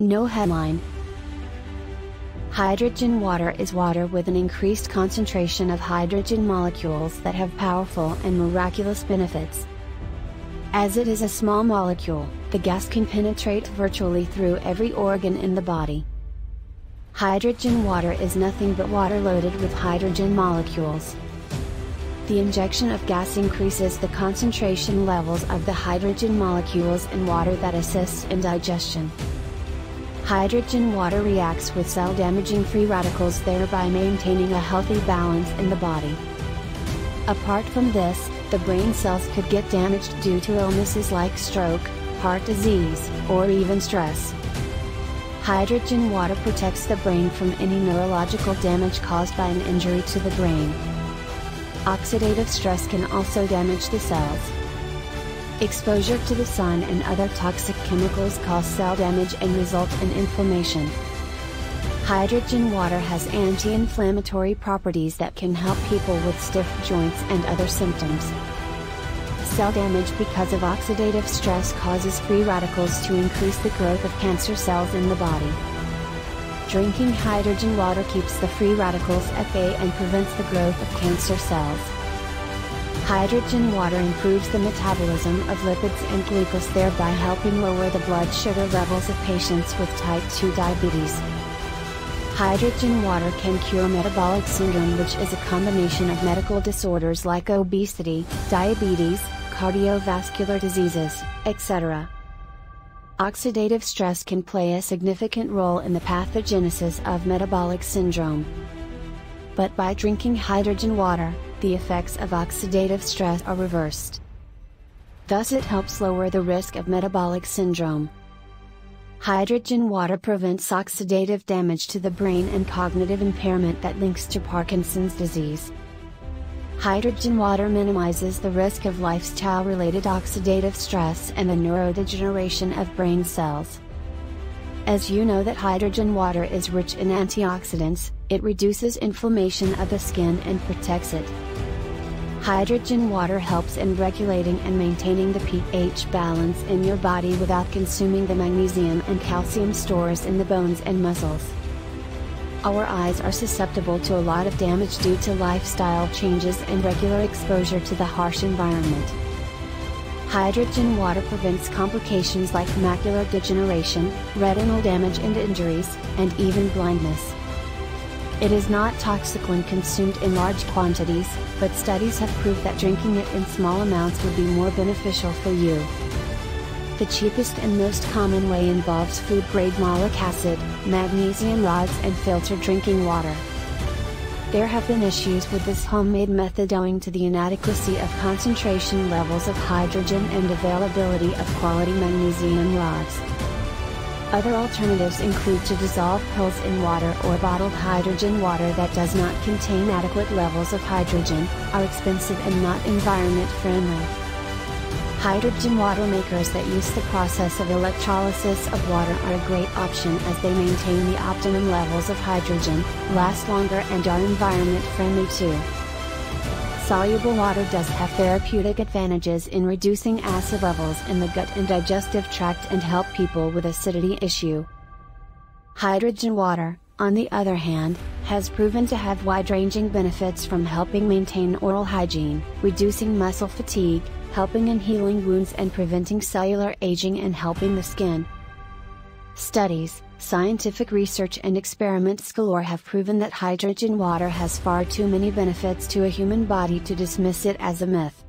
No headline. Hydrogen water is water with an increased concentration of hydrogen molecules that have powerful and miraculous benefits. As it is a small molecule, the gas can penetrate virtually through every organ in the body. Hydrogen water is nothing but water loaded with hydrogen molecules. The injection of gas increases the concentration levels of the hydrogen molecules in water that assists in digestion. Hydrogen water reacts with cell damaging free radicals thereby maintaining a healthy balance in the body. Apart from this, the brain cells could get damaged due to illnesses like stroke, heart disease, or even stress. Hydrogen water protects the brain from any neurological damage caused by an injury to the brain. Oxidative stress can also damage the cells. Exposure to the sun and other toxic chemicals cause cell damage and result in inflammation. Hydrogen water has anti-inflammatory properties that can help people with stiff joints and other symptoms. Cell damage because of oxidative stress causes free radicals to increase the growth of cancer cells in the body. Drinking hydrogen water keeps the free radicals at bay and prevents the growth of cancer cells. Hydrogen water improves the metabolism of lipids and glucose thereby helping lower the blood sugar levels of patients with type 2 diabetes. Hydrogen water can cure metabolic syndrome which is a combination of medical disorders like obesity, diabetes, cardiovascular diseases, etc. Oxidative stress can play a significant role in the pathogenesis of metabolic syndrome. But by drinking hydrogen water, the effects of oxidative stress are reversed. Thus it helps lower the risk of metabolic syndrome. Hydrogen water prevents oxidative damage to the brain and cognitive impairment that links to Parkinson's disease. Hydrogen water minimizes the risk of lifestyle related oxidative stress and the neurodegeneration of brain cells. As you know that hydrogen water is rich in antioxidants, it reduces inflammation of the skin and protects it. Hydrogen water helps in regulating and maintaining the pH balance in your body without consuming the magnesium and calcium stores in the bones and muscles. Our eyes are susceptible to a lot of damage due to lifestyle changes and regular exposure to the harsh environment. Hydrogen water prevents complications like macular degeneration, retinal damage and injuries, and even blindness. It is not toxic when consumed in large quantities, but studies have proved that drinking it in small amounts would be more beneficial for you. The cheapest and most common way involves food grade malic acid, magnesium rods and filtered drinking water. There have been issues with this homemade method owing to the inadequacy of concentration levels of hydrogen and availability of quality magnesium rods. Other alternatives include to dissolve pills in water or bottled hydrogen water that does not contain adequate levels of hydrogen, are expensive and not environment friendly. Hydrogen water makers that use the process of electrolysis of water are a great option as they maintain the optimum levels of hydrogen, last longer and are environment friendly too. Soluble water does have therapeutic advantages in reducing acid levels in the gut and digestive tract and help people with acidity issue. Hydrogen water, on the other hand, has proven to have wide-ranging benefits from helping maintain oral hygiene, reducing muscle fatigue, helping in healing wounds and preventing cellular aging and helping the skin. Studies, Scientific research and experiments galore have proven that hydrogen water has far too many benefits to a human body to dismiss it as a myth.